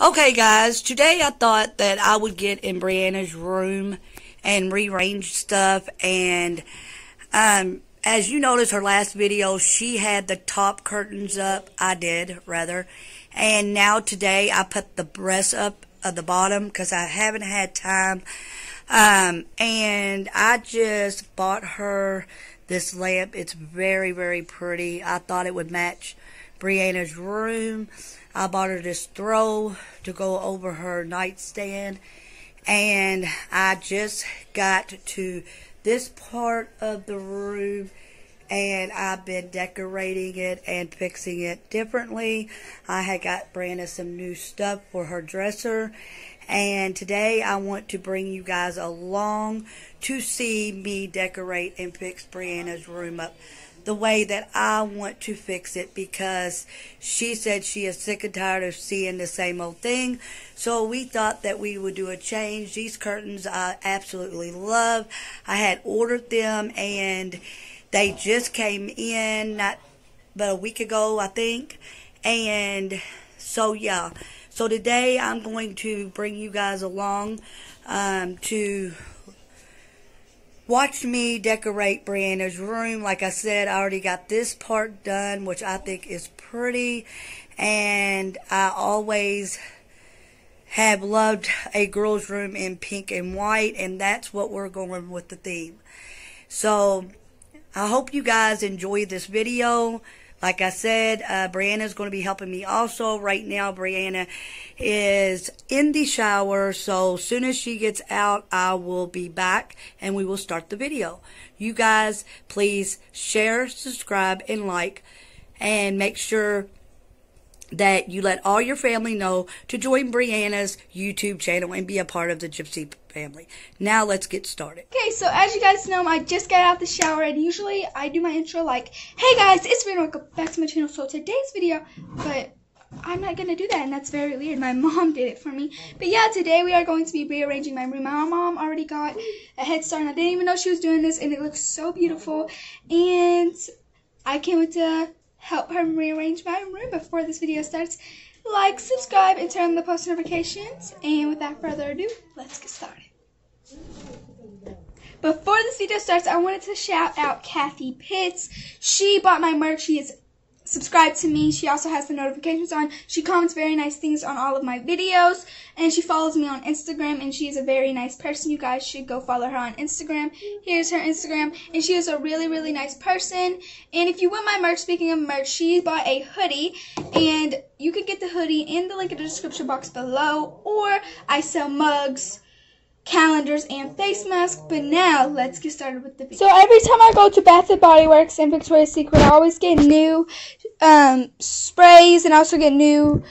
Okay, guys, today I thought that I would get in Brianna's room and rearrange stuff. And um, as you noticed her last video, she had the top curtains up. I did, rather. And now today I put the breast up at the bottom because I haven't had time. Um, and I just bought her this lamp. It's very, very pretty. I thought it would match Brianna's room. I bought her this throw to go over her nightstand. And I just got to this part of the room and I've been decorating it and fixing it differently. I had got Brianna some new stuff for her dresser and today I want to bring you guys along to see me decorate and fix Brianna's room up the way that I want to fix it because she said she is sick and tired of seeing the same old thing. So we thought that we would do a change. These curtains I absolutely love. I had ordered them and they just came in not but a week ago, I think. And so yeah. So today I'm going to bring you guys along um, to Watch me decorate Brianna's room. Like I said, I already got this part done, which I think is pretty. And I always have loved a girl's room in pink and white, and that's what we're going with the theme. So, I hope you guys enjoy this video. Like I said, uh, is going to be helping me also. Right now, Brianna is in the shower. So as soon as she gets out, I will be back and we will start the video. You guys, please share, subscribe, and like. And make sure that you let all your family know to join Brianna's YouTube channel and be a part of the Gypsy family. Now let's get started. Okay, so as you guys know, I just got out the shower and usually I do my intro like, hey guys, it's Brianna, welcome back to my channel. So today's video, but I'm not to do that and that's very weird. My mom did it for me. But yeah, today we are going to be rearranging my room. My mom already got a head start and I didn't even know she was doing this and it looks so beautiful. And I can't wait to help her rearrange my room before this video starts. Like, subscribe, and turn on the post notifications. And without further ado, let's get started. Before this video starts, I wanted to shout out Kathy Pitts. She bought my merch. She is subscribed to me. She also has the notifications on. She comments very nice things on all of my videos. And she follows me on Instagram. And she is a very nice person. You guys should go follow her on Instagram. Here's her Instagram. And she is a really, really nice person. And if you want my merch, speaking of merch, she bought a hoodie. And you can get the hoodie in the link in the description box below. Or I sell mugs calendars, and face masks. But now, let's get started with the video. So every time I go to Bath & Body Works and Victoria's Secret, I always get new um, sprays and also get new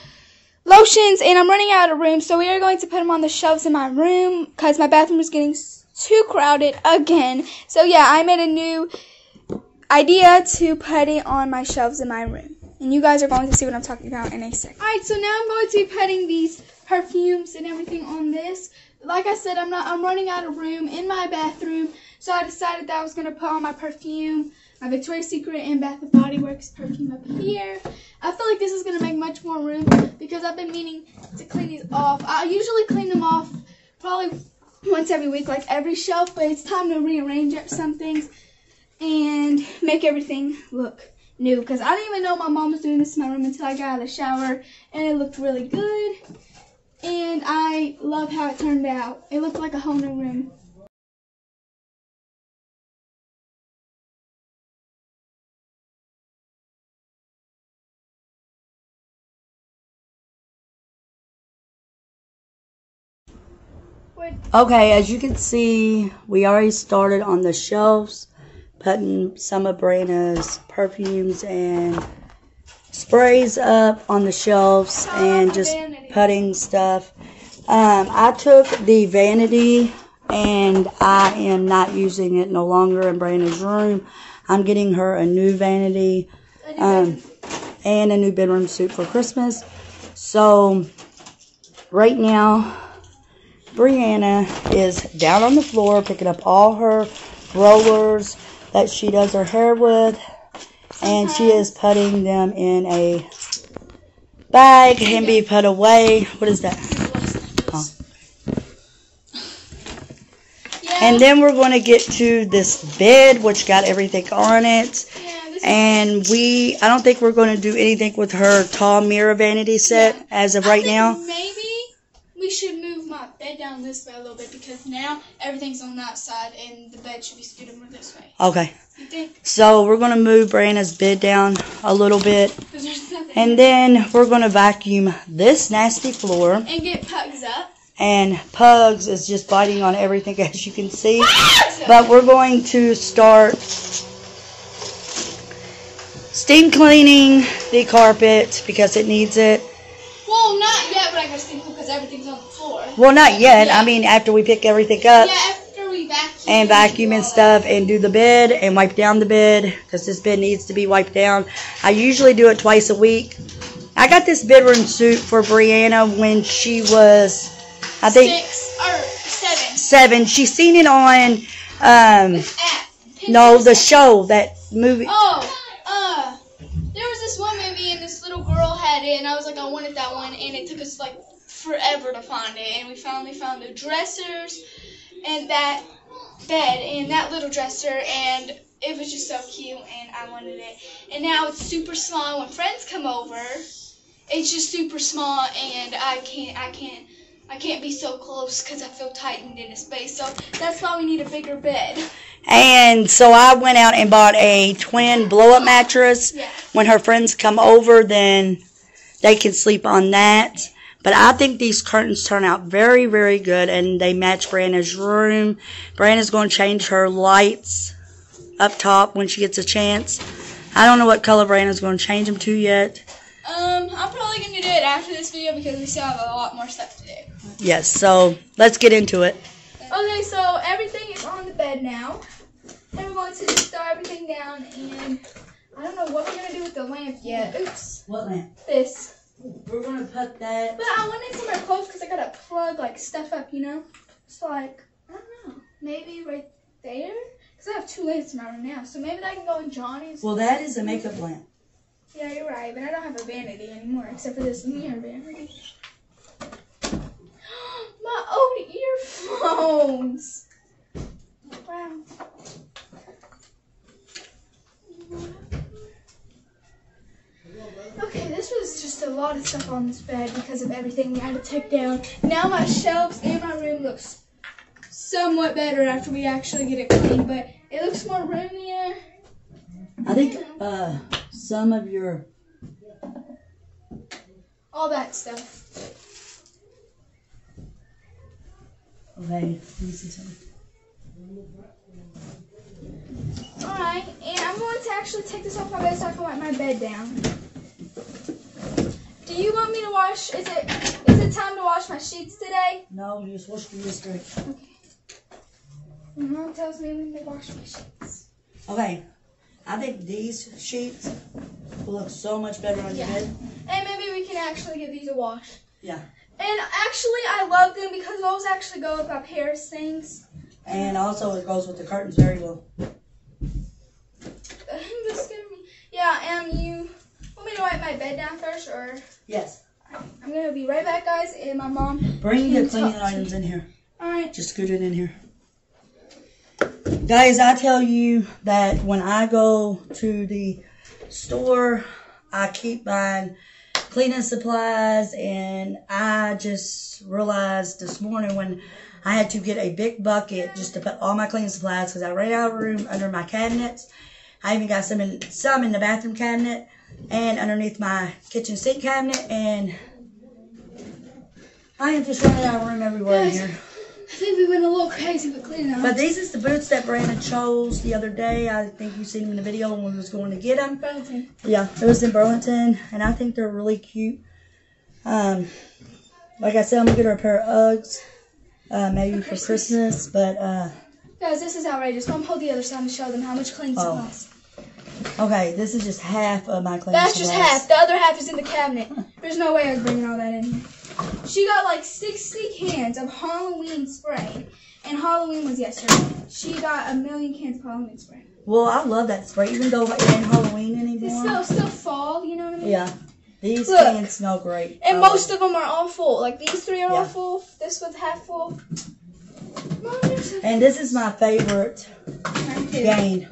lotions. And I'm running out of room, so we are going to put them on the shelves in my room because my bathroom is getting too crowded again. So yeah, I made a new idea to put it on my shelves in my room. And you guys are going to see what I'm talking about in a second. Alright, so now I'm going to be putting these perfumes and everything on this like I said, I'm not. I'm running out of room in my bathroom, so I decided that I was gonna put on my perfume, my Victoria's Secret and Bath and Body Works perfume up here. I feel like this is gonna make much more room because I've been meaning to clean these off. I usually clean them off probably once every week, like every shelf, but it's time to rearrange up some things and make everything look new because I didn't even know my mom was doing this in my room until I got out of the shower and it looked really good and I love how it turned out. It looked like a whole new room. Okay, as you can see, we already started on the shelves, putting some of Brianna's perfumes and sprays up on the shelves and just putting stuff. Um, I took the vanity and I am not using it no longer in Brandon's room. I'm getting her a new vanity um, and a new bedroom suit for Christmas. So right now, Brianna is down on the floor picking up all her rollers that she does her hair with and she uh-huh. is putting them in a bag and be put away. What is that? And then we're going to get to this bed, which got everything on it. And we, I don't think we're going to do anything with her tall mirror vanity set as of right now. Maybe we should move my bed down this way a little bit because now everything's on that side and the bed should be scooted more this way. Okay. So we're going to move Brianna's bed down a little bit. Because there's nothing. And then we're going to vacuum this nasty floor. and get pugs up. And Pugs is just biting on everything as you can see. Ah! But we're going to start steam cleaning the carpet because it needs it. well, not yet, but I gotta think because everything's on the floor. Well, not yet. Yeah. I mean, after we pick everything up yeah, vacuum. and vacuum and stuff and do the bed and wipe down the bed because this bed needs to be wiped down. I usually do it twice a week. I got this bedroom suit for Brianna when she was, I think, Six or seven. seven. She's seen it on, um, no, the show, that movie. Oh, uh, there was this one movie and this little girl had it, and I was like, I wanted that one, and it took us like forever to find it, and we finally found the dressers and that bed and that little dresser, and it was just so cute, and I wanted it. And now it's super small. When friends come over, it's just super small, and I can't, I can't. I can't be so close because I feel tightened in a space. So that's why we need a bigger bed. And so I went out and bought a twin blow up mattress. Yeah. When her friends come over, then they can sleep on that. But I think these curtains turn out very, very good and they match Brianna's room. Brianna's going to change her lights up top when she gets a chance. I don't know what color Brianna's going to change them to yet. Um, I'm probably gonna do it after this video because we still have a lot more stuff to do. Yes, so let's get into it. Okay, so everything is on the bed now. And we're going to just throw everything down and I don't know what we're gonna do with the lamp yet. Oops. What lamp? This. We're to put that. But I want it somewhere close because I gotta plug like stuff up, you know? So like, I don't know. Maybe right there? Because I have two lamps in my room now. So maybe that can go in Johnny's. Well, that is a makeup lamp. Yeah, you're right, but I don't have a vanity anymore except for this mirror vanity. My old earphones. Wow. Okay, this was just a lot of stuff on this bed because of everything we had to take down. Now my shelves and my room looks somewhat better after we actually get it clean, but it looks more roomier. I think uh, some of your All that stuff. Okay, let me see something. Alright, and I'm going to actually take this off my bed so I can wipe my bed down. Do you want me to wash? Is it is it time to wash my sheets today? No, you just wash the straight. My mom tells me when to wash my sheets. Okay, I think these sheets will look so much better on your Yeah. bed. And maybe we can actually give these a wash. Yeah. And actually, I love them because those actually go with my Paris things. And also it goes with the curtains very well. this scared me. Yeah, and you my bed down first, or Yes. I'm gonna be right back, guys. And my mom. Bring the cleaning items in here. All right. Just scoot it in here. Guys, I tell you that when I go to the store, I keep buying cleaning supplies, and I just realized this morning when I had to get a big bucket just to put all my cleaning supplies because I ran out of room under my cabinets. I even got some in some in the bathroom cabinet and underneath my kitchen sink cabinet, and I am just running out of room everywhere in here. I think we went a little crazy with cleaning up. But these is the boots that Brandon chose the other day. I think you seen them in the video when we was going to get them. Burlington. Yeah, it was in Burlington, and I think they're really cute. Um, like I said, I'm gonna get her a pair of Uggs, uh, maybe for Christmas. But uh, Guys, this is outrageous. Mom, hold the other side to show them how much cleaning Oh. supplies. Okay, this is just half of my cleaning That's just half. The other half is in the cabinet. There's no way I was bringing all that in here. She got like 60 cans of Halloween spray, and Halloween was yesterday. She got a million cans of Halloween spray. Well, I love that spray, even though it ain't Halloween It's anymore. still still fall, you know what I mean? Yeah, These Look. can smell great. And I most like of them are all full. Like these three are all full. This one's half full. Mom, there's it. And this is my favorite gain.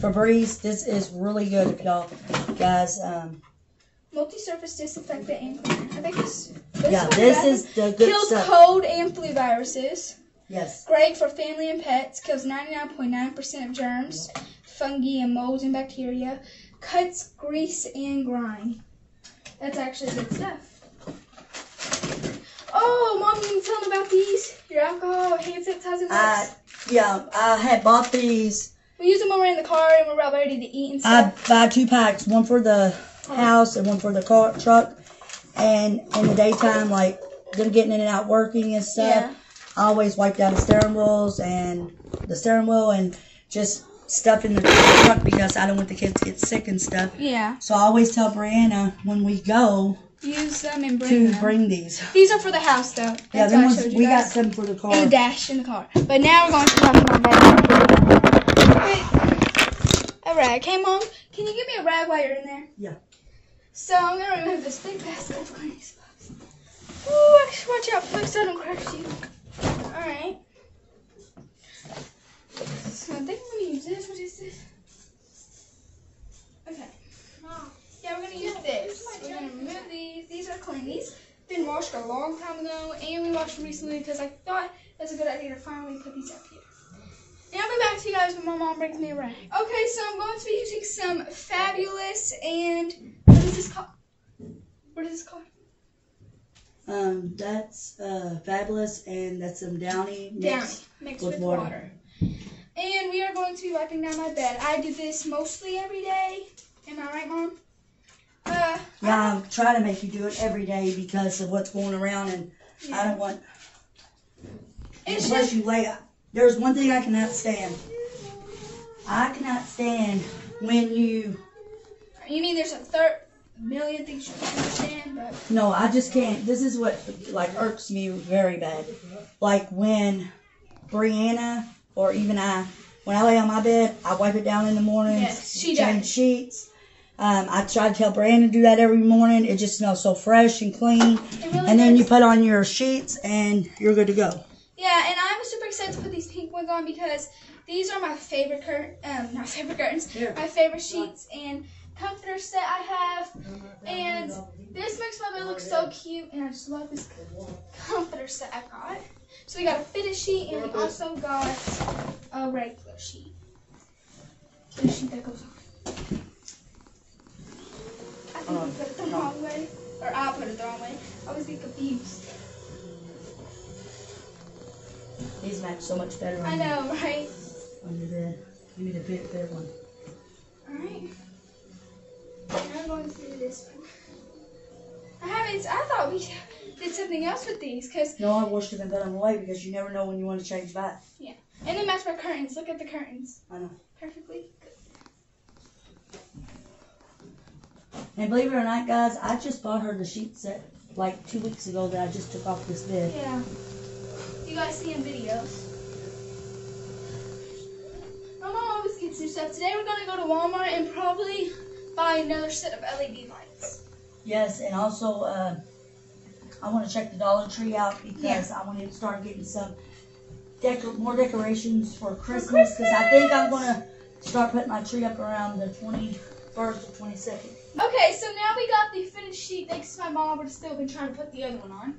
Febreze, this is really good if y'all guys. Um, Multi-surface disinfectant and cleaner. I think this. this yeah, this is the good kills stuff. cold and flu viruses. Yes. Great for family and pets. Kills 99.9% of germs, fungi, and molds and bacteria. Cuts grease and grime. That's actually good stuff. Oh, mom, you can tell them about these. Your alcohol hand sanitizer. Wipes. yeah, I had bought these. We use them when we're in the car and we're about ready to eat and stuff. I buy two packs, one for the house and one for the car truck. And in the daytime, like them getting in and out working and stuff, Yeah. I always wipe down the steering wheels and the steering wheel and just stuff in the truck because I don't want the kids to get sick and stuff. Yeah. So I always tell Brianna when we go Use them and bring to them. bring these. These are for the house, though. That's Yeah, them ones we got guys. some for the car. And the dash in the car. But now we're going to talk about. Wait. A rag. Hey, Mom, can you give me a rag while you're in there? Yeah. So I'm going to remove this big basket of cleaning supplies. Ooh, actually, watch out, please, so I don't crush you. Alright. So I think I'm going to use this. What is this? Okay. Yeah, we're going to use this. We're going to remove these. These are clean. These been washed a long time ago, and we washed them recently because I thought it was a good idea to finally put these up here. And I'll be back to you guys when my mom brings me a rag. Okay, so I'm going to be using some Fabuloso and what is this called? What is this called? Um, that's uh, Fabuloso, and that's some Downy Downy mixed. mixed with with, water. water. And we are going to be wiping down my bed. I do this mostly every day. Am I right, Mom? Uh, Yeah, I'm trying to make you do it every day because of what's going around, and I don't want. It's Plus, just you lay. There's one thing I cannot stand. I cannot stand when you. you mean there's a third million things you don't understand, but No, I just can't. This is what like irks me very bad. Like when Brianna or even I, when I lay on my bed, I wipe it down in the morning. Yes, she change does. sheets. Um, I try to tell Brianna to do that every morning. It just smells so fresh and clean. really And then does. you put on your sheets and you're good to go. Yeah, and I'm super excited to put these pink ones on because these are my favorite cur- um, not favorite curtains, Here. my favorite sheets and comforter set I have. And this makes my bed look so cute, and I just love this comforter set I got. So we got a fitted sheet, and we also got a regular sheet. The sheet that goes on. I think we put it the wrong way, or I put it the wrong way. I always get confused. These match so much better I know, right? on your bed. Give me the big, big one. Alright. Now I'm going to do this one. I haven't, I thought we did something else with these, because, No, I washed them and put them away because you never know when you want to change back. Yeah. And they match my curtains. Look at the curtains. I know. Perfectly good. And believe it or not, guys, I just bought her the sheet set like two weeks ago that I just took off this bed. Yeah. Guys see in videos. My mom always gets new stuff. Today we're going to go to Walmart and probably buy another set of LED lights. Yes, and also uh, I want to check the Dollar Tree out because I want to start getting some decor- more decorations for Christmas because I think I'm going to start putting my tree up around the 21st or 22nd. Okay, so now we got the finished sheet thanks to my mom, we're still been trying to put the other one on.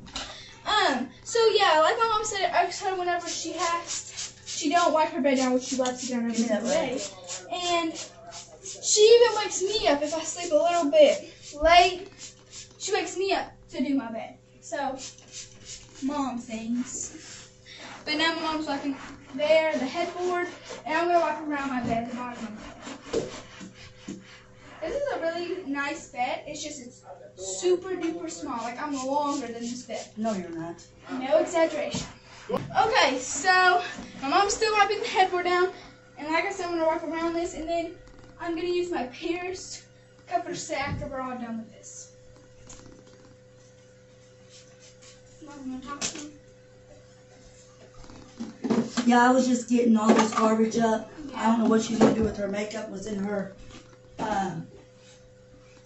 Um, so yeah, like my mom said, it irks her whenever she has, she don't wipe her bed down, which she wipes it down every Give me that single day. And she even wakes me up if I sleep a little bit late. She wakes me up to do my bed. So, mom things. But now my mom's wiping there, the headboard, and I'm gonna wipe around my bed, the bottom of my bed. This is a really nice bed. It's just it's super duper small. Like I'm longer than this bed. No, you're not. No exaggeration. Okay, so my mom's still wiping the headboard down, and like I said, I'm gonna wipe around this, and then I'm gonna use my pierced comforter set after we're all done with this. Mom, talk to me? Yeah, I was just getting all this garbage up. I don't know what she's going to do with her makeup. Was in her um,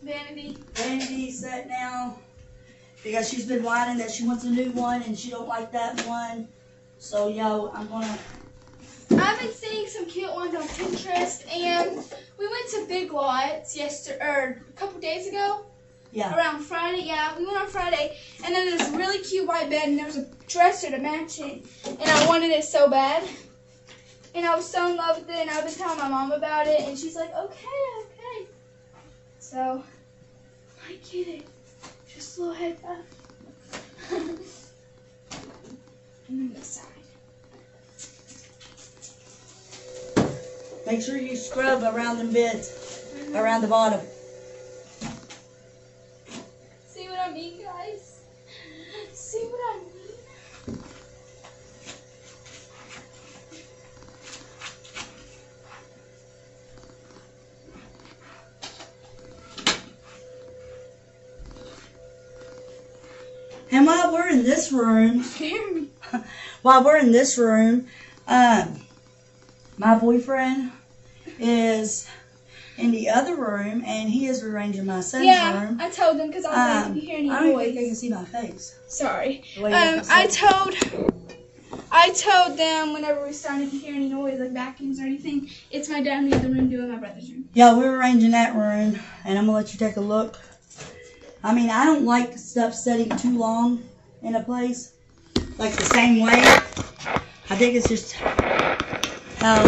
vanity. vanity set now because she's been whining that she wants a new one and she don't like that one. So yo, I'm gonna. I've been seeing some cute ones on Pinterest, and we went to Big Lots yesterday, or er, a couple days ago. Yeah. Around Friday, yeah, we went on Friday, and then there's a really cute white bed, and there was a dresser to match it, and I wanted it so bad, and I was so in love with it, and I've been telling my mom about it, and she's like, okay, okay. So, I get it. Just a little heads up. and then this side. Make sure you scrub around the beds, around the bottom. See what I mean, guys? While we're in this room, while we're in this room, um, my boyfriend is in the other room and he is rearranging my son's yeah, room. I told them because I was like, Um, if you hear any I don't think they can see my face. Sorry. Um, I told, I told them whenever we started to hear any noise, like vacuums or anything, it's my dad in the other room doing my brother's room. Yeah, we're arranging that room, and I'm gonna let you take a look. I mean, I don't like stuff sitting too long in a place, like the same way. I think it's just how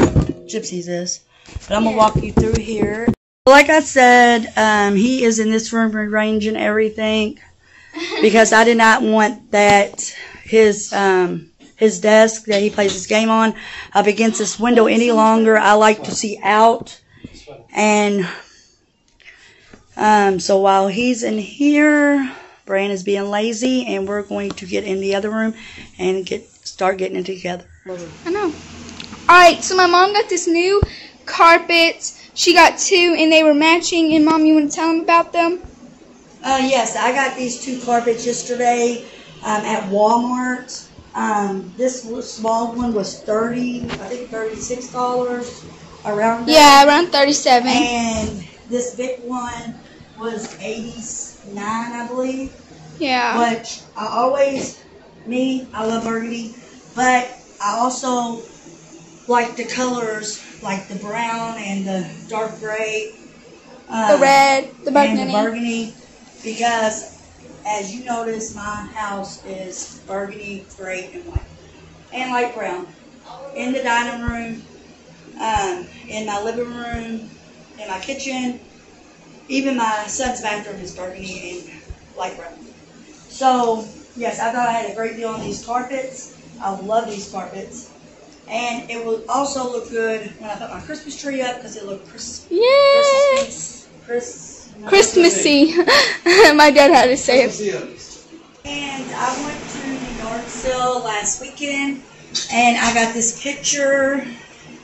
Gypsy's is. But I'm gonna walk you through here. Like I said, um, he is in this room arranging everything because I did not want that his um, his desk that he plays his game on up against this window any longer. I like to see out. And um, so while he's in here, Brian is being lazy, and we're going to get in the other room and get start getting it together. I know. Alright, so my mom got this new carpet. She got two and they were matching. And mom, you want to tell them about them? Uh, yes, I got these two carpets yesterday um, at Walmart. Um, this small one was thirty, I think thirty-six dollars around there. Yeah, around 37. And this big one was eighty-nine, I believe. Yeah. Which I always, me, I love burgundy, but I also like the colors, like the brown and the dark gray. The um, red, the and the burgundy. burgundy, because as you notice, my house is burgundy, gray, and white, and light brown. In the dining room, um, in my living room, in my kitchen, even my son's bathroom is burgundy and light brown. So yes, I thought I had a great deal on these carpets. I love these carpets. And it will also look good when I put my Christmas tree up because it look Chris- Yes. Chris- Christmassy. my dad had to say it. And I went to the yard sale last weekend, and I got this picture,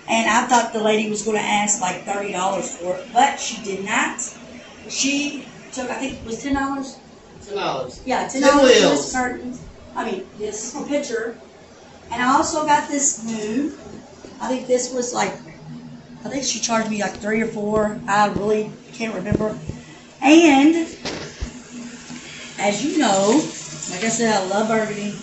and I thought the lady was going to ask like thirty dollars for it, but she did not. She took, I think it was ten dollars. Ten dollars. Yeah, ten dollars for wheels. this curtain. I mean, this picture, and I also got this new. I think this was like, I think she charged me like three or four. I really can't remember. And as you know, like I said, I love burgundy.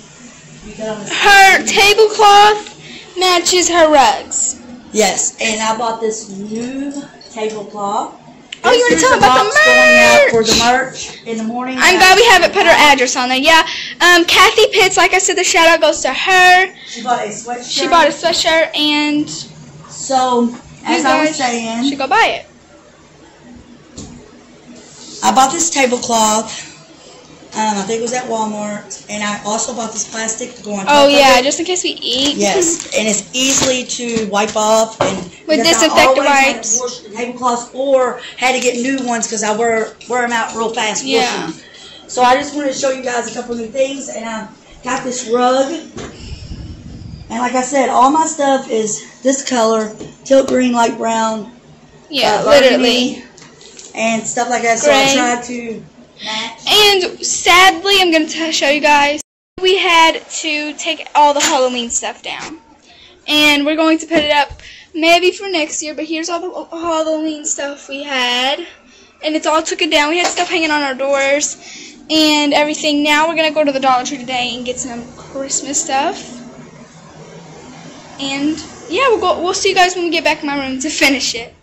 You got. Her tablecloth matches her rugs. Yes, and I bought this new tablecloth. Oh, you This wanna is about the out for the merch? merch in the morning. I'm glad we haven't put her address on there. Yeah, um, Kathy Pitts, like I said, the shout out goes to her. She bought a sweatshirt. She bought a sweatshirt and So, as I was saying, should go buy it. I bought this tablecloth. Um, I think it was at Walmart, and I also bought this plastic to go on top Oh yeah, just in case we eat. Yes, and it's easily to wipe off and With disinfectant always had to wipes. tablecloths or had to get new ones because I wear wear them out real fast. Yeah. them. So I just wanted to show you guys a couple new things, and I got this rug. And like I said, all my stuff is this color, teal green, light brown, Yeah, uh, literally. and stuff like that. So I Gray. tried to. And sadly, I'm going to show you guys, we had to take all the Halloween stuff down. And we're going to put it up maybe for next year, but here's all the Halloween stuff we had. and it's all taken down. We had stuff hanging on our doors and everything. Now we're gonna go to the Dollar Tree today and get some Christmas stuff. And yeah, we'll go. We'll see you guys when we get back in my room to finish it.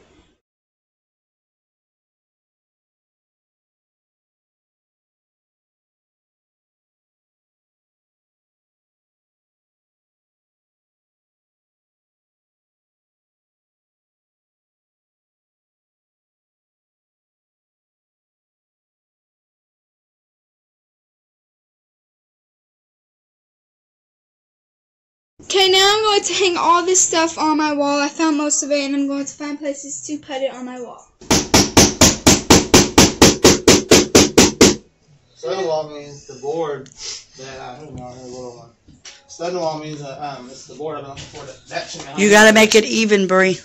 Okay, now I'm going to hang all this stuff on my wall. I found most of it, and I'm going to find places to put it on my wall. Stonewall means the board that I don't know, a little one. Stonewall means that um, it's the board I've been looking for that that should You gotta make it even, Bree.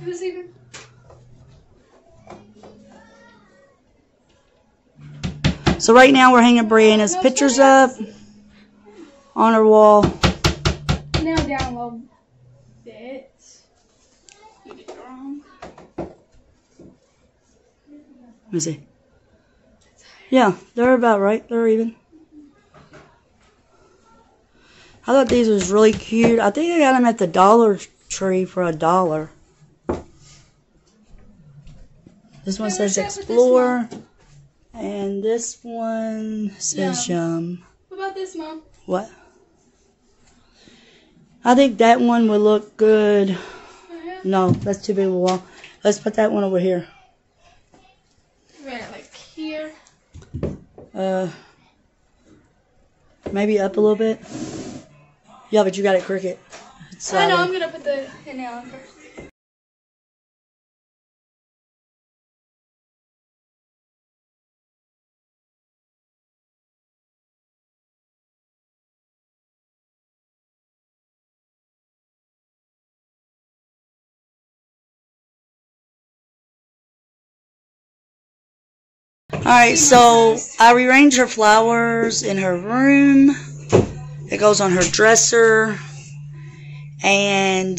Who's even? So right now we're hanging Brianna's pictures up on her wall. Now down a little bit. You did it wrong. Let me see. Yeah, they're about right. They're even. I thought these was really cute. I think I got them at the Dollar Tree for a dollar. This one says with this Explore. And this one says Yum. What about this, Mom? What? I think that one would look good. No, that's too big of a wall. Let's put that one over here. Right, like here. Uh, maybe up a little bit. Yeah, but you got it crooked. I know, I'm gonna put the the nail on first. All right, so I rearranged her flowers in her room. It goes on her dresser. And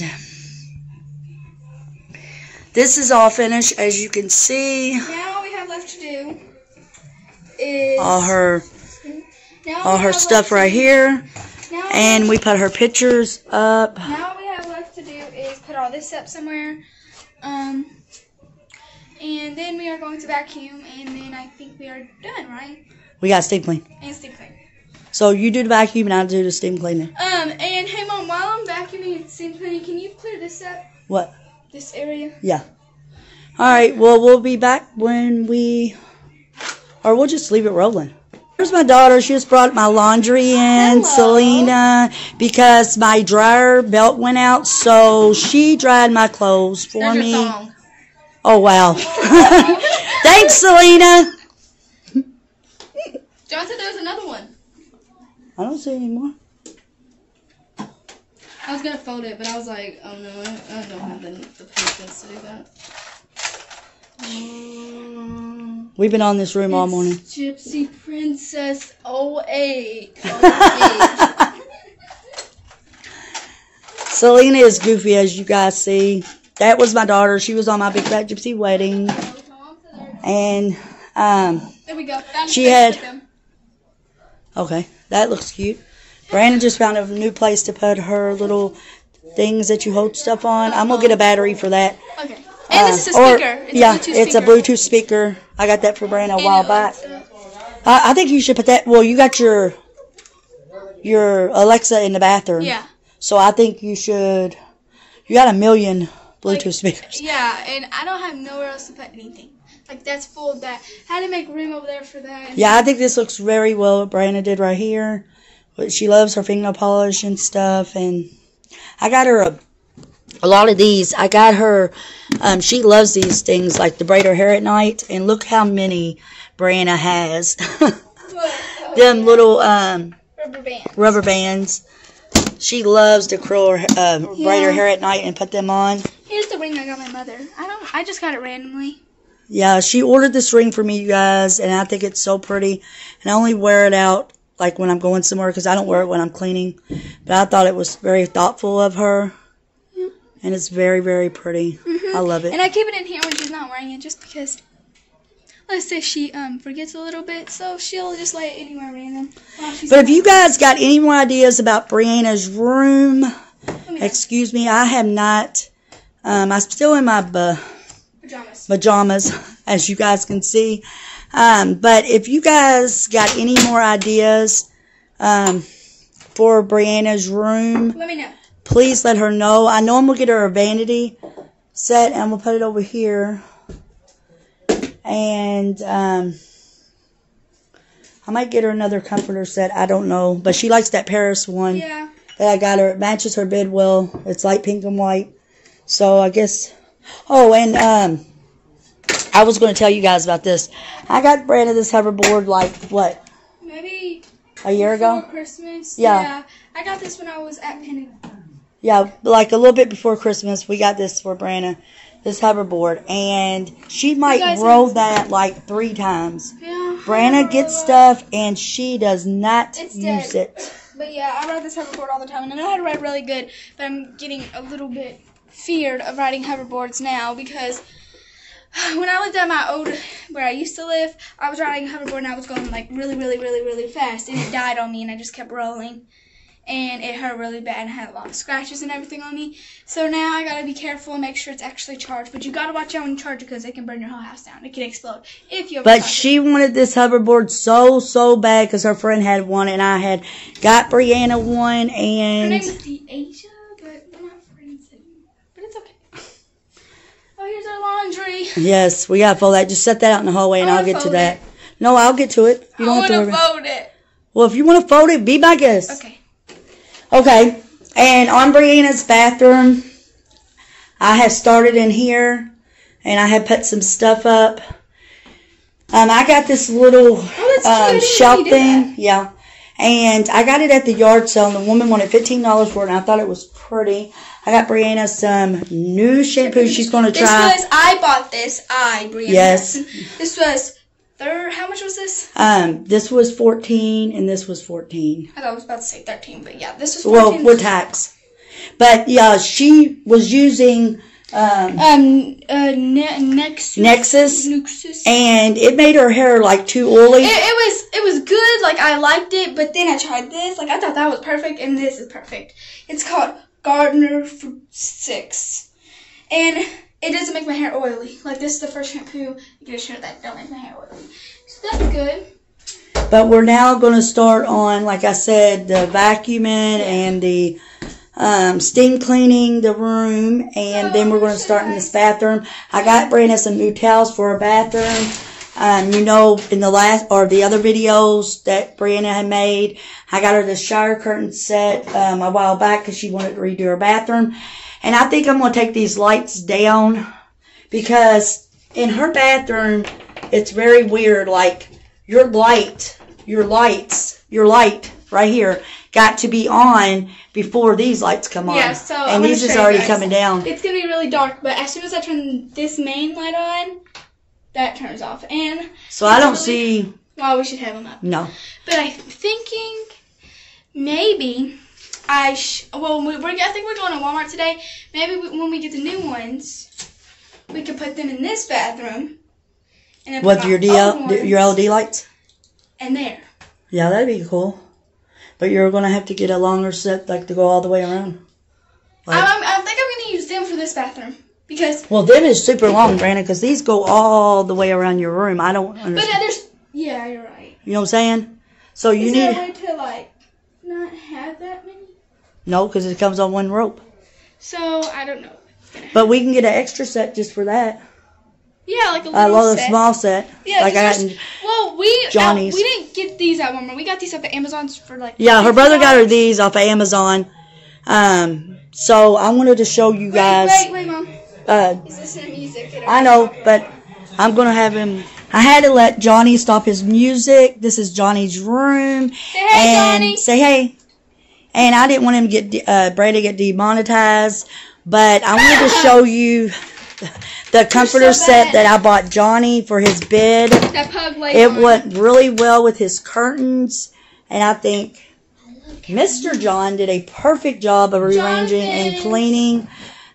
this is all finished, as you can see. Now all we have left to do is All her all her stuff right here. And we put her pictures up. now all we have left to do is put all this up somewhere. Um, and then we are going to vacuum, and then I think we are done, right? We got steam clean. And steam clean. So you do the vacuum and I do the steam cleaning. Um, and hey mom, while I'm vacuuming and steam cleaning, can you clear this up, What? this area? Yeah. All right. Well, we'll be back when we, or we'll just leave it rolling. Here's my daughter. She just brought my laundry in, Hello. Selena, because my dryer belt went out. So she dried my clothes for There's me. Oh wow! Thanks, Selena. John said there was another one. I don't see any more. I was gonna fold it, but I was like, oh no, I don't, have the, the patience to do that. Um, We've been on this room all morning. Gypsy Princess 08. 08. Selena is goofy, as you guys see. That was my daughter. She was on my big fat gypsy wedding, and um, there we go. Found She had- to put them. okay, that looks cute. Brandon just found a new place to put her little things that you hold stuff on. I'm gonna get a battery for that. Okay. And this is a Uh, or- speaker. It's yeah, a it's a. Bluetooth speaker. I got that for Brandon a while back. uh, I, I think you should put that. Well, you got your your Alexa in the bathroom. Yeah. So I think you should. You got a million Bluetooth Like, speakers. Yeah, and I don't have nowhere else to put anything. Like that's full of that. Had to make room over there for that. Yeah, I think this looks very well. What Brandon did right here. But she loves her fingernail polish and stuff, and I got her a a lot of these. I got her. Um, she loves these things like to braid her hair at night, and look how many Brianna has. Them little um, rubber band. rubber bands. She loves to curl her, uh, braid her hair at night and put them on. Here's the ring I got my mother. I don't. I just got it randomly. Yeah, she ordered this ring for me, you guys, and I think it's so pretty. And I only wear it out like when I'm going somewhere because I don't wear it when I'm cleaning. But I thought it was very thoughtful of her. And it's very, very pretty. I love it. And I keep it in here when she's not wearing it, just because. Let's say she um forgets a little bit, so she'll just lay it anywhere random. But if you guys got any more ideas about Brianna's room, me excuse me, I have not. Um, I'm still in my bu- pajamas. pajamas, as you guys can see. Um, but if you guys got any more ideas um, for Brianna's room, Let me know. please let her know. I know I'm gonna get her a vanity set, and we'll put it over here. And um, I might get her another comforter set. I don't know, but she likes that Paris one Yeah. that I got her. It matches her bed well. It's light pink and white. So I guess. Oh, and um, I was going to tell you guys about this. I got Brandon this hoverboard like what Maybe a year before ago. Christmas. Yeah. I got this when I was at Pentagon. Yeah, like a little bit before Christmas, we got this for Brandon, this hoverboard, and she might roll that like three times. Yeah. Brandon gets stuff, and she does not It's use dead. it. But yeah, I ride this hoverboard all the time, and I know how to ride really good. But I'm getting a little bit feared of riding hoverboards now because when I lived at my old where I used to live, I was riding a hoverboard and I was going like really, really, really, really fast, and it died on me, and I just kept rolling, and it hurt really bad, and I had a lot of scratches and everything on me. So now I gotta be careful and make sure it's actually charged. But you gotta watch out when you charge it because it can burn your whole house down. It can explode if you. But overcharge it. she wanted this hoverboard so so bad because her friend had one, and I had got Brianna one, and Her name is Deasia, but we're not friends anymore. But it's okay. Oh, here's our laundry. yes, we got to fold that. Just set that out in the hallway, and I I'll get to that. it. No, I'll get to it. You don't have want to worry. to about- fold it. Well, if you want to fold it, be my guest. Okay. Okay. And on Brianna's bathroom, I have started in here and I have put some stuff up. Um, I got this little Oh. I um, shelf thing. Yeah. And I got it at the yard sale and the woman wanted $15 for it and I thought it was pretty. I got Brianna some new shampoo she's going to try. This was I bought this. I Brianna. Yes. This was third. How much was this? Um, this was 14 and this was 14. I thought I was about to say thirteen, but yeah, this was 14. Well, with tax. But yeah, she was using um, um uh ne- Nexxus. Nexxus. Nexxus. and it made her hair like too oily. It, it was it was good. Like I liked it, but then I tried this. Like I thought that was perfect, and this is perfect. It's called Gardner Fruit Six, and it doesn't make my hair oily. Like this is the first shampoo you can assure that don't make my hair oily. So that's good. But we're now going to start on, like I said, the vacuuming and the um, steam cleaning the room, and then we're going to start in this bathroom. I got Brandon some new towels for her bathroom. Um, you know, in the last or the other videos that Brianna had made, I got her the shower curtain set um, a while back because she wanted to redo her bathroom. And I think I'm going to take these lights down because in her bathroom, it's very weird. Like your light, your lights, your light right here got to be on before these lights come on. Yeah, so I'm and these is already coming down. It's gonna be really dark, but as soon as I turn this main light on, that turns off. And So I don't see why we should have them up. no. But I'm thinking maybe I sh- well we, we're I think we're going to Walmart today. Maybe we, when we get the new ones, we could put them in this bathroom. And then What your DL, your LED lights? and there. Yeah, that'd be cool. But you're gonna have to get a longer set, like to go all the way around. Like- I'm, I think I'm gonna use them for this bathroom because. Well, them is super long, Brandon, because these go all the way around your room. I don't But understand. uh, there's yeah, you're right. You know what I'm saying? So you Is need there a way to like not have that many? no, because it comes on one rope. So I don't know. But we can get an extra set just for that. Yeah, like a A little little set. small set. Yeah, like I got. in- Well, we Johnny's. uh, we didn't get these at Walmart. We got these at the Amazons for like. Yeah, her brother got her these off of Amazon. Um, so I wanted to show you guys. Wait, wait, wait, mom. Uh, Is this in music? I know, but I'm gonna have him. I had to let Johnny stop his music. This is Johnny's room. Say hey, and Johnny. say hey. And I didn't want him to get de- uh, Brady get demonetized, but I wanted to show you the comforter so set that I bought Johnny for his bed. That pug laid It on. went really well with his curtains, and I think Mr. John did a perfect job of rearranging and cleaning.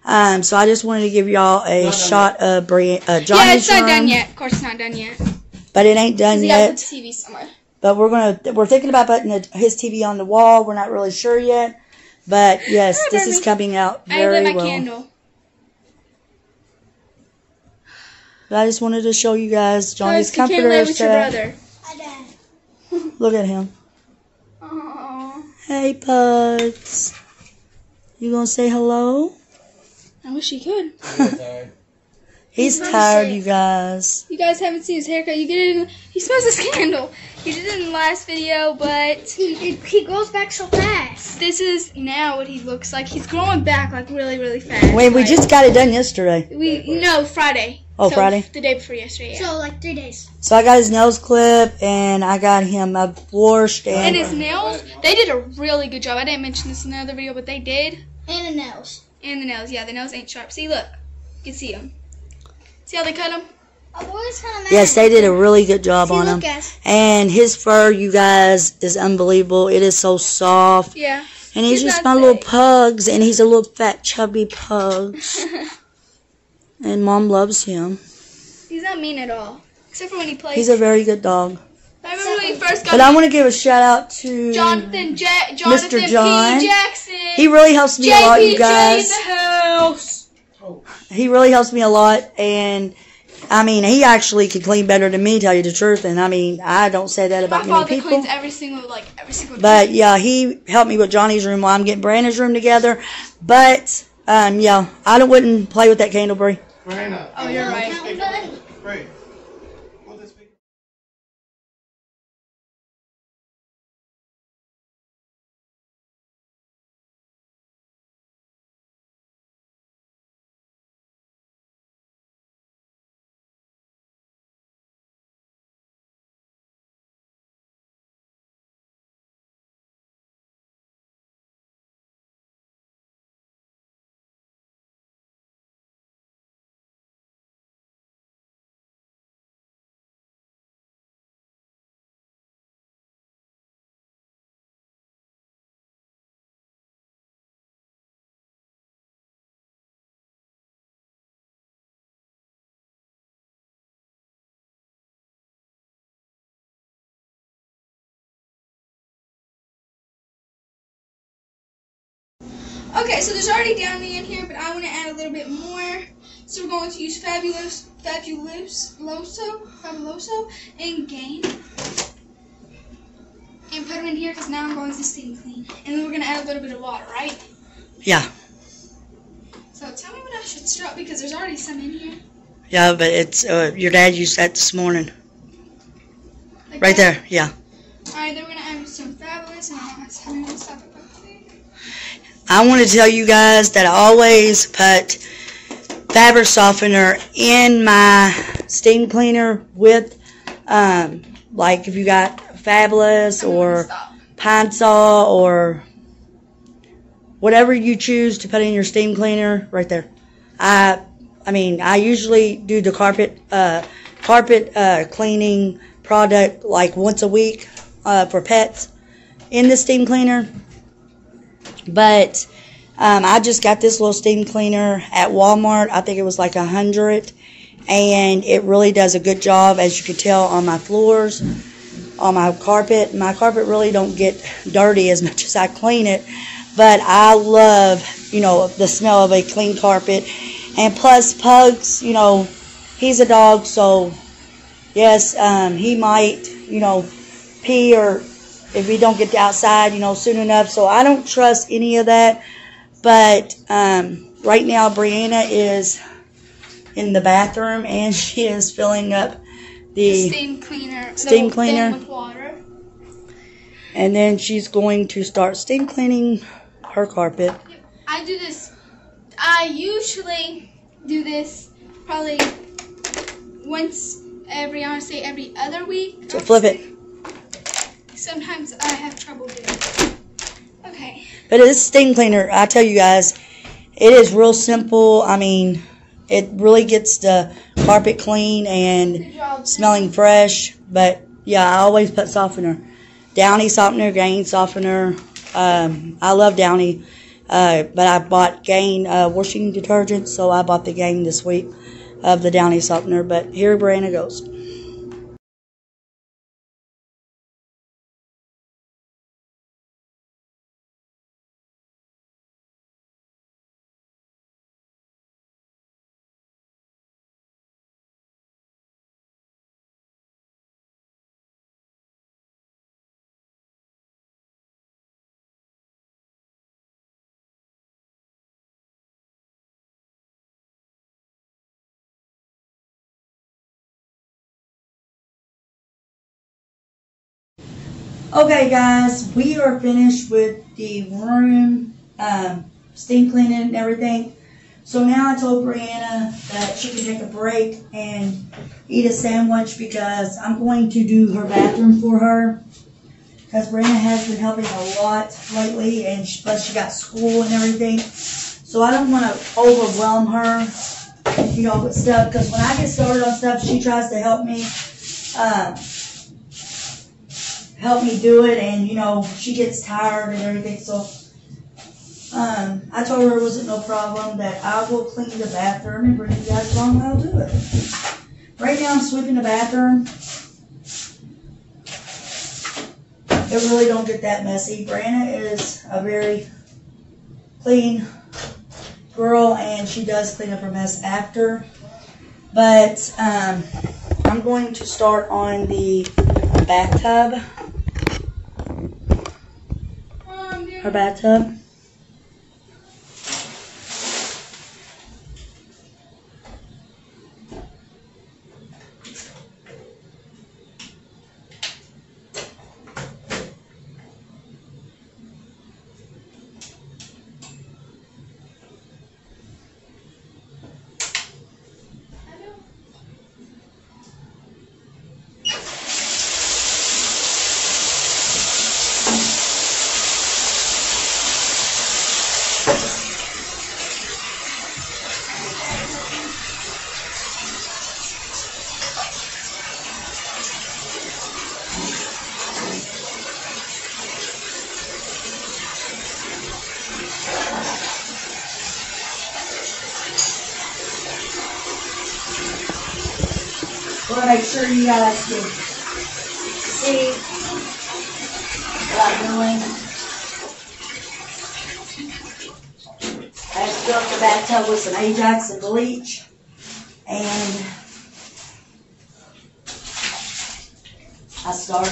Um, so I just wanted to give y'all a Not done shot of Bri- uh, Johnny's yeah, it's not room, done yet. Of course, it's not done yet. but it ain't done We gotta put yet. the TV somewhere. But we're gonna we're thinking about putting the, his TV on the wall. We're not really sure yet, but yes, Hi, this is coming out very I very lit my well. candle. But I just wanted to show you guys Johnny's Guys, can't lay comforter with your set. brother. Look at him. Aww. Hey, Puds. You gonna say hello? I wish he could. He's really tired, you guys. You guys haven't seen his haircut. You get it. He smells a scandal. You did it in the last video, but He, it, he grows back so fast. this is now what he looks like. He's growing back like really, really fast. Wait, we Like, just got it done yesterday. we no Friday. Oh, So, Friday? The day before yesterday. Yeah. So like three days. So I got his nails clipped, and I got him a washed and and his nails, they did a really good job. I didn't mention this in the other video, but they did. And the nails. And the nails, yeah, the nails ain't sharp. See, look, you can see them. See how they cut them? Oh, boy's kind of mad. yes, they did a really good job See, on him. look, guys. And his fur, you guys, is unbelievable. It is so soft. Yeah. And he's, He's just not my little pugs, and he's a little fat, chubby pug. and mom loves him. He's not mean at all, except for when he plays. He's a very good dog. I remember when he first got But I want to give a shout out to Jonathan Ja- Jonathan John. P. Jackson. He really helps me a lot, you guys. in the house. He really helps me a lot, and I mean, he actually can clean better than me, tell you the truth. And I mean, I don't say that My about many father people. cleans every single like every single. But yeah, he helped me with Johnny's room while I'm getting Brandon's room together. But um, yeah, I don't wouldn't play with that candle, Brie. Miranda. Oh, you're right. Count. Great. Okay, so there's already Downy in here, but I want to add a little bit more. So we're going to use Fabulous, Fabulous, Loso, Fabuloso, and Gain. And put them in here because now I'm going to steam clean. And then we're going to add a little bit of water, right? Yeah, So tell me what I should start because there's already some in here. yeah, but it's uh, your dad used that this morning, Like right that. there. Yeah, Alright, then we're I want to tell you guys that I always put fabric softener in my steam cleaner with, um, like if you got Fabulous or. Pine Sol or whatever you choose to put in your steam cleaner, right there. I, I mean, I usually do the carpet, uh, carpet uh, cleaning product like once a week uh, for pets in the steam cleaner. But um, I just got this little steam cleaner at Walmart. I think it was like a hundred, and it really does a good job, as you can tell on my floors, on my carpet. My carpet really don't get dirty as much as I clean it, but I love, you know, the smell of a clean carpet. And plus, Pugs, you know, he's a dog, so yes, um, he might, you know, pee or if we don't get outside, you know, soon enough. So I don't trust any of that. But um, right now, Brianna is in the bathroom and she is filling up the, steam cleaner. steam cleaner. With water. and then she's going to start steam cleaning her carpet. I do this. I usually do this probably once every, I want to say every other week. So flip it. Sometimes I have trouble doing it. Okay. But this steam cleaner, I tell you guys, it is real simple. I mean, it really gets the carpet clean and smelling fresh. But yeah, I always put softener. Downy softener, Gain softener. Um, I love Downy Uh, but I bought Gain uh, washing detergent, so I bought the Gain this week of the Downy softener. But here Brianna goes. Okay, guys, we are finished with the room, um, steam cleaning and everything. So now I told Brianna that she can take a break and eat a sandwich because I'm going to do her bathroom for her. Because Brianna has been helping a lot lately, and she, plus she got school and everything. So I don't want to overwhelm her, you know, with stuff. Because when I get started on stuff, she tries to help me. Uh, help me do it and you know she gets tired and everything so um, I told her it wasn't no problem that I will clean the bathroom and bring you guys along I'll do it. Right now I'm sweeping the bathroom. It really don't get that messy. Brianna is a very clean girl and she does clean up her mess after. But um, I'm going to start on the bathtub. Her bathtub. want to make sure you guys can see what I'm doing. I just filled the bathtub with some Ajax and bleach. And I start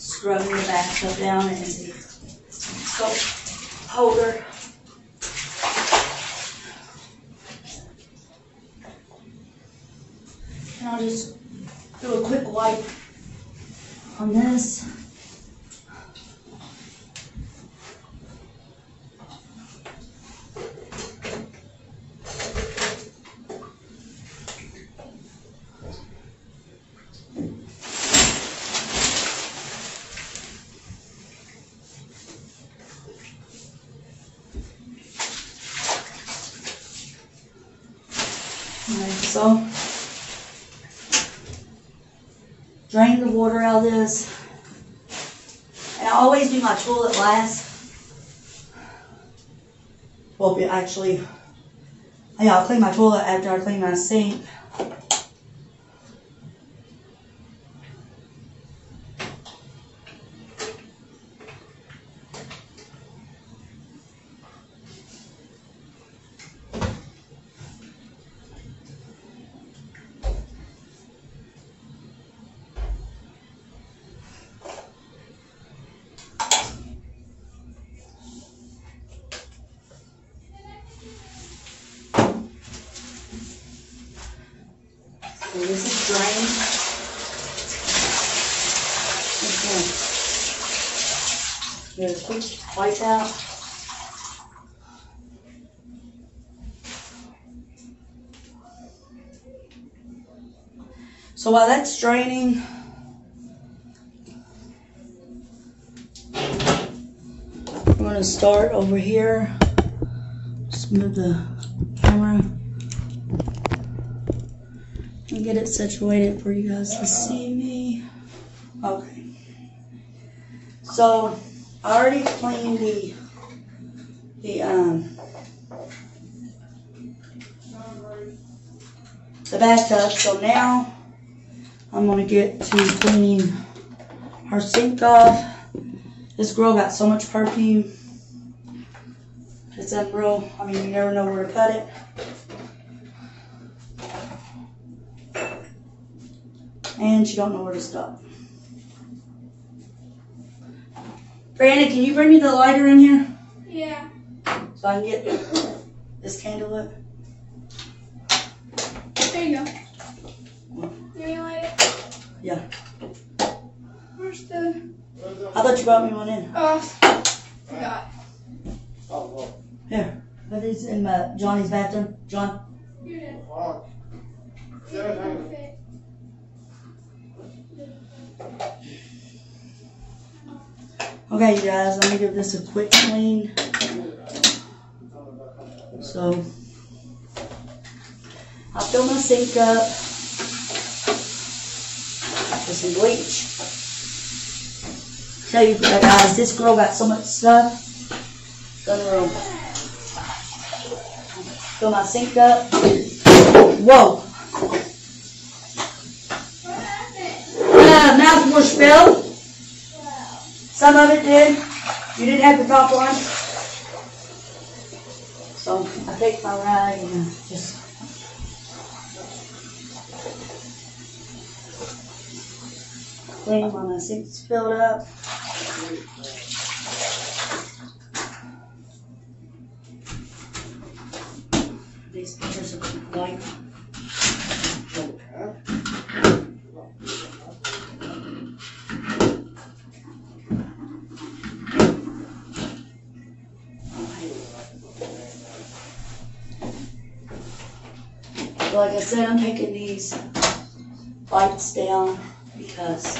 scrubbing the bathtub down in the soap holder. And I'll just do a quick wipe on this. Alright, drain the water out of this. And I always do my toilet last. Well, actually, yeah, I'll clean my toilet after I clean my sink. Wipe out. So while that's draining, I'm gonna start over here. Just move the camera and get it situated for you guys to see me. Okay. So I already cleaned the the um the bathtub. So now I'm gonna get to cleaning her sink off. This girl got so much perfume. It's unreal. I mean, you never know where to put it. And she don't know where to stop. Brandon, can you bring me the lighter in here Yeah. so I can get this candle lit? There you go. You want to light it? Yeah. Where's the. I thought you brought me one in. Oh, forgot. Oh, well. Here, put these in uh, Johnny's bathroom. John. Here it is. Wow. Seven hundred. Perfect. Okay, you guys, let me give this a quick clean. So, I'll fill my sink up with some bleach. Tell you uh, guys, this girl got so much stuff. Unreal. Fill my sink up. Whoa! Uh, mouthwash spill. Some of it did. You didn't have the top one. So I take my rag and I just clean when my sink's filled up. These pictures are white. Like I said, I'm taking these lights down because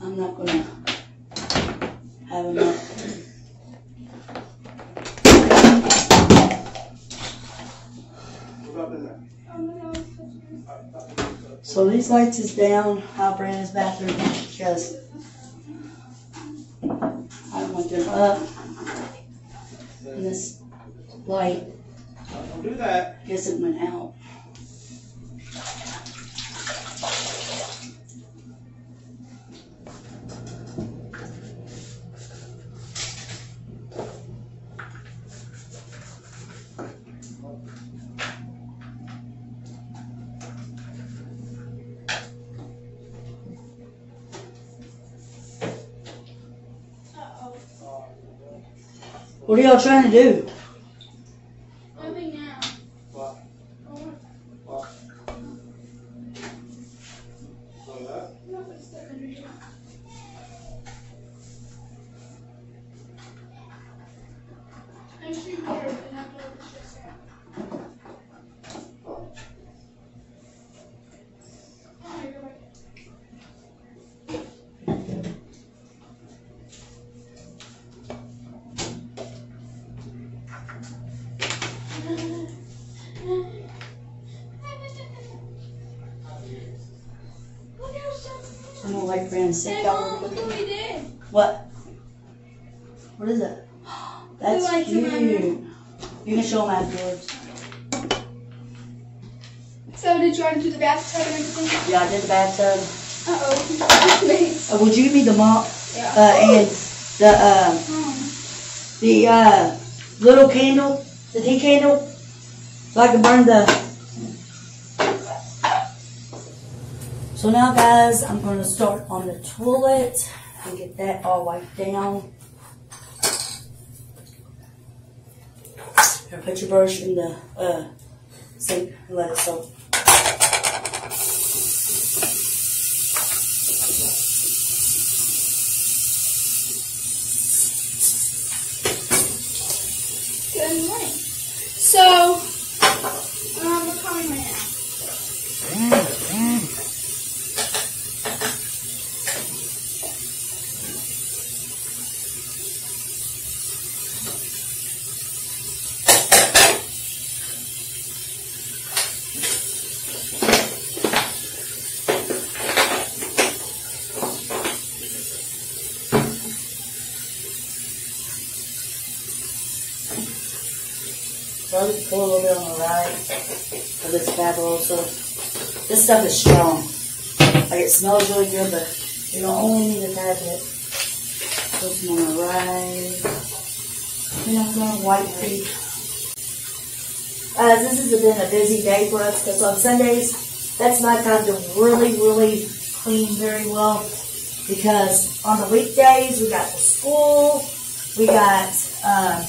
I'm not gonna have enough. What up in there? So these lights is down out Brandon's bathroom because I don't want them up. And this light do it went out. Are y'all trying to do? Gonna like Brandon's sink real Look quick. what we did. What? What is it? That's in cute. You can show them afterwards. So did you want to do the bathtub and everything? Yeah, I did the bathtub. Uh oh. Uh, would you give me the mop Yeah. uh, and the uh, Um, the uh, little candle, the tea candle, so I can burn the. So now, guys, I'm going to start on the toilet and get that all wiped down. Put your brush in the uh, sink and let it soak. I'll just pull a little bit on the right of this Fabuloso. This stuff is strong. Like it smells really good, but you don't only need a tad bit. Put some on the right. Then I'm going white feet. Uh, this has been a busy day for us because on Sundays, that's my time to really, really clean very well. Because on the weekdays, we got the school, we got uh,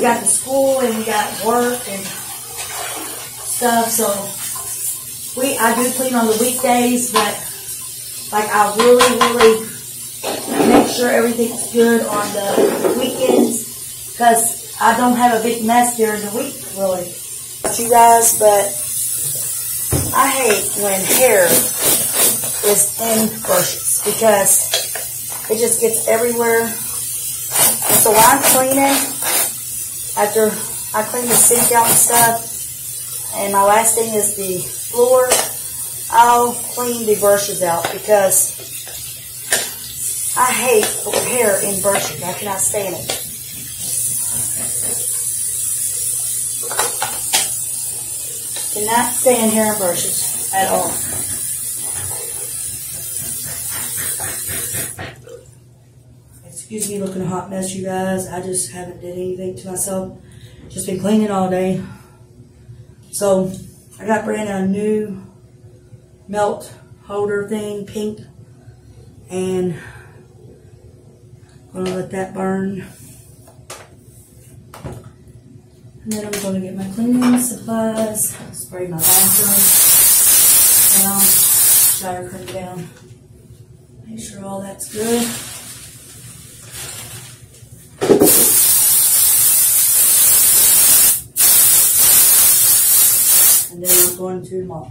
we got the school and we got work and stuff. So we I do clean on the weekdays, but like I really, really make sure everything's good on the weekends because I don't have a big mess during the week, really. You guys, but I hate when hair is in brushes because it just gets everywhere. So I'm cleaning, after I clean the sink out and stuff, and my last thing is the floor, I'll clean the brushes out because I hate hair in brushes. I cannot stand it. Cannot stand hair in brushes at all. Excuse me looking a hot mess, you guys. I just haven't did anything to myself. Just been cleaning all day. So, I got Brandon a new melt holder thing, pink. And I'm gonna let that burn. And then I'm gonna get my cleaning supplies, spray my bathroom down, shower curtain down. Make sure all that's good. And to mop.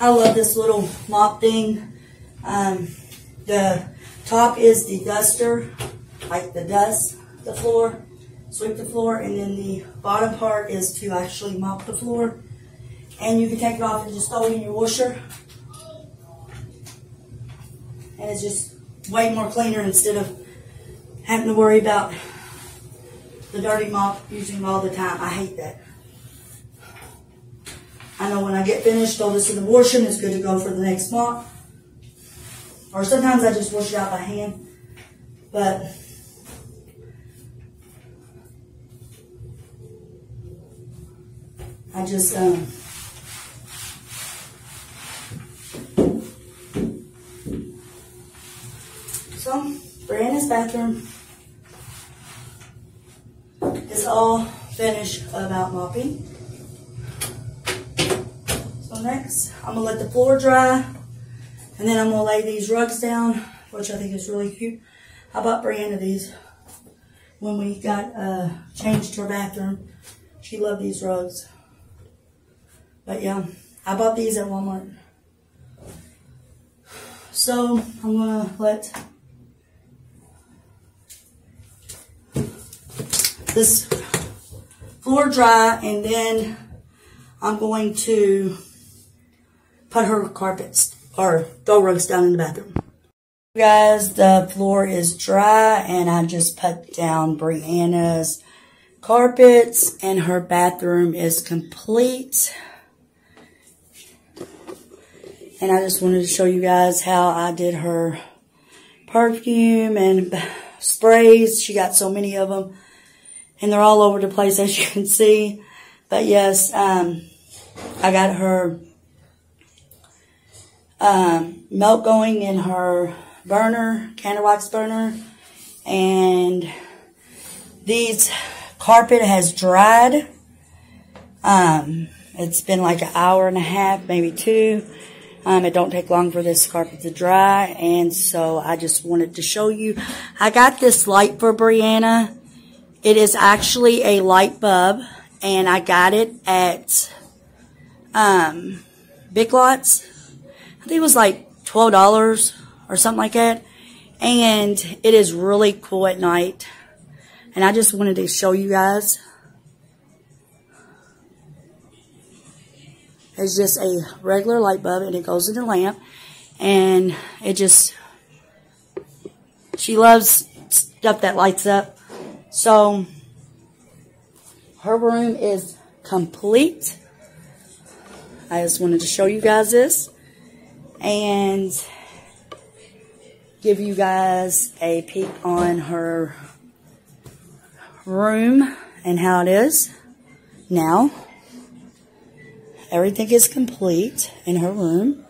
I love this little mop thing. Um, the top is the duster, like the dust the floor, sweep the floor, and then the bottom part is to actually mop the floor. And you can take it off and just throw it in your washer. And it's just way more cleaner instead of having to worry about the dirty mop using all the time. I hate that. I know when I get finished, throw this in the washer and it's good to go for the next mop. Or sometimes I just wash it out by hand. But I just um so Brianna's bathroom is all finished about mopping. So next, I'm gonna let the floor dry, and then I'm gonna lay these rugs down, which I think is really cute. I bought Brianna these when we got uh, changed her bathroom. She loved these rugs. But yeah, I bought these at Walmart. So I'm gonna let this floor dry and then I'm going to put her carpets or throw rugs down in the bathroom. Guys, the floor is dry and I just put down Brianna's carpets and her bathroom is complete. And I just wanted to show you guys how I did her perfume and sprays. She got so many of them and they're all over the place as you can see. But yes, um, I got her um, melt going in her burner, candle wax burner, and these carpet has dried. Um, it's been like an hour and a half, maybe two. Um, it don't take long for this carpet to dry, and so I just wanted to show you. I got this light for Brianna. It is actually a light bulb, and I got it at um, Big Lots. I think it was like twelve dollars or something like that, and it is really cool at night. And I just wanted to show you guys. It's just a regular light bulb, and it goes in the lamp, and it just. She loves stuff that lights up, so her room is complete. I just wanted to show you guys this and give you guys a peek on her room and how it is now. Everything is complete in her room.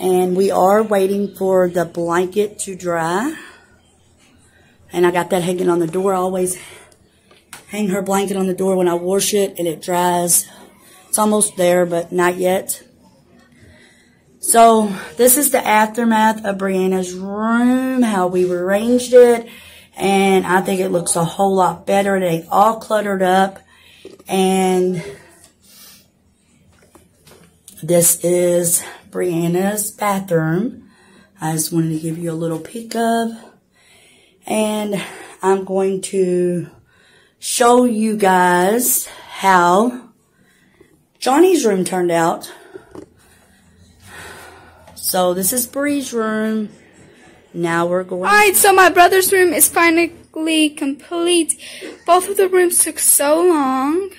And we are waiting for the blanket to dry. And I got that hanging on the door. I always hang her blanket on the door when I wash it and it dries. It's almost there, but not yet. So this is the aftermath of Brianna's room, how we arranged it. And I think it looks a whole lot better. It ain't all cluttered up. And this is Brianna's bathroom. I just wanted to give you a little peek of. And I'm going to show you guys how Johnny's room turned out. So this is Bree's room. Now we're going. Alright, so my brother's room is finally complete. Both of the rooms took so long.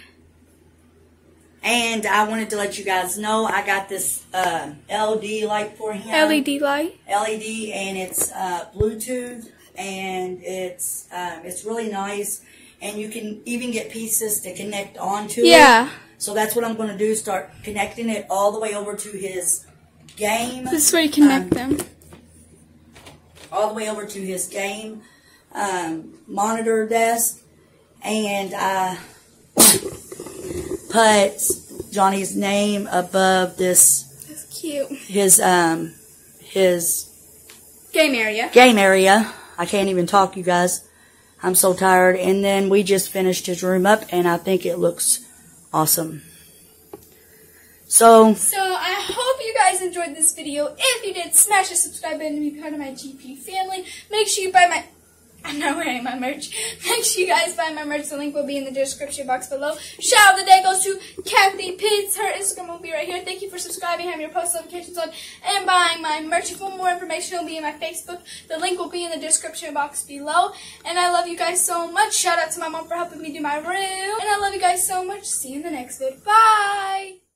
And I wanted to let you guys know I got this uh, LED light for him. LED light. LED, and it's uh, Bluetooth, and it's um, it's really nice. And you can even get pieces to connect onto it. Yeah. So that's what I'm going to do. Start connecting it all the way over to his game. This is where you connect um, them. all the way over to his game um, monitor desk, and I put Johnny's name above this That's cute. his um his Game area. game area. I can't even talk, you guys. I'm so tired. And then we just finished his room up, and I think it looks awesome. So So I hope you guys enjoyed this video. If you did, smash the subscribe button to be part of my GP family. Make sure you buy my I'm not wearing my merch. Make sure you guys buy my merch. The link will be in the description box below. Shout out the day goes to Kathy Pitts. Her Instagram will be right here. Thank you for subscribing, having your post notifications on, and buying my merch. For more information, it will be in my Facebook. The link will be in the description box below. And I love you guys so much. Shout out to my mom for helping me do my room. And I love you guys so much. See you in the next video. Bye!